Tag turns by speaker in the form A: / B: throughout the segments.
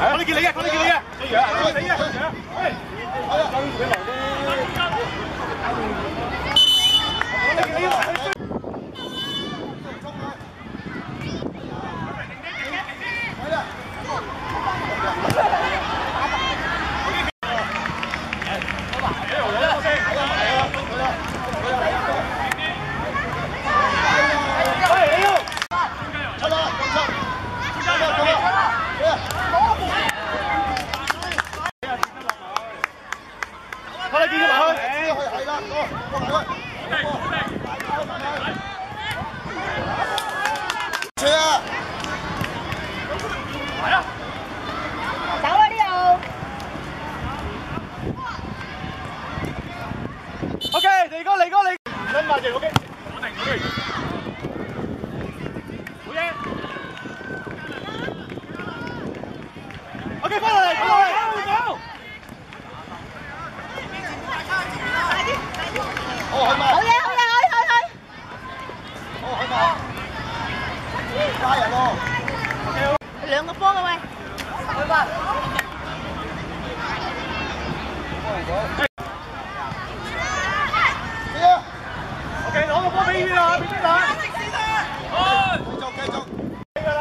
A: 我哋見你嘅，我
B: 哋見你嘅，你啊，你啊，喂，爭住俾流。
C: 走啦呢度。
A: OK，嚟哥嚟哥嚟。跟埋住 OK。我定 OK。好嘢。OK，翻落嚟，翻落嚟， 邊啊？俾邊打？
B: 繼續繼續，
A: 呢個啦。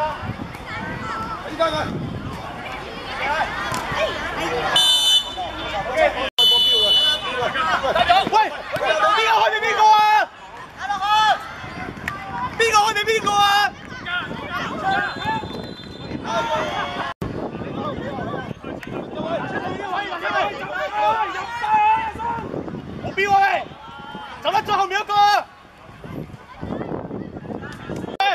B: 俾翻佢。
A: OK。喂，邊個開俾邊個啊？邊個開俾邊個啊？我標啊喂，走得最後面一個啊！喂，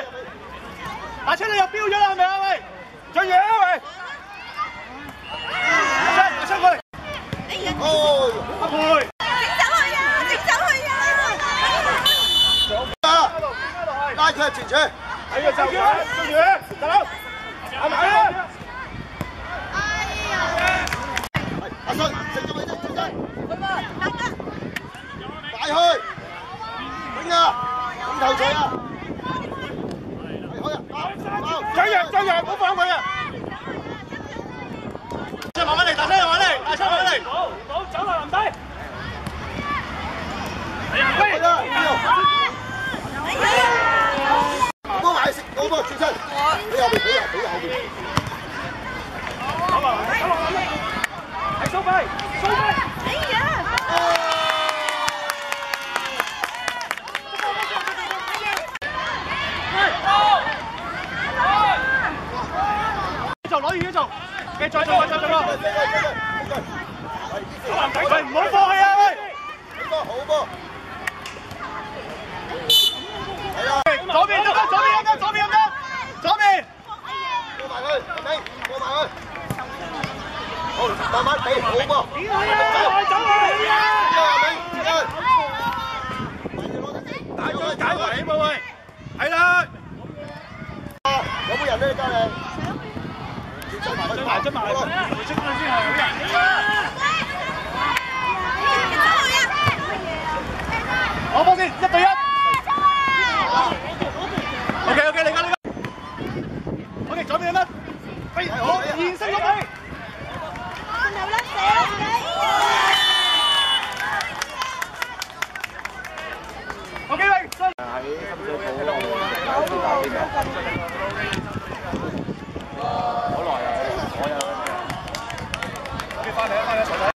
A: 打出你又標咗啦係咪啊喂？最遠啊喂！打出打出佢，
B: 哦，
A: 阿培。
B: 啊！拉佢前處。
A: 喺個就住啊，就住啊，大佬，係咪啊？
B: 阿信，食咗佢啫，轉身。擺去。頂啊！頂頭錘啊！係開啊！包
A: 張揚，張揚，唔好放佢啊！出慢慢嚟，大聲慢慢嚟，大聲慢慢嚟。好，好，走落林底。
B: 係啦，呢度。幫埋食，嗰個轉身。俾後邊，俾後，俾後邊。
A: 走繼續攞嘢做，繼續做，繼續做。喂，唔好放棄啊！喂。
B: 好波。
A: 左邊得唔得？左邊得唔得？左邊得唔得？左邊。
B: 過埋去，阿明，過埋去。好，慢慢俾，好波。
A: 打咗解圍起冇喂，係啦，
B: 有冇人咧？隔離？追埋
A: 追埋追埋，回出翻先係好人。攞波先，一對一。OK OK，你家你家。OK，左邊有乜？飛好，現身落去。OK，喂，
B: 喺深水埗，我哋第一次打邊爐。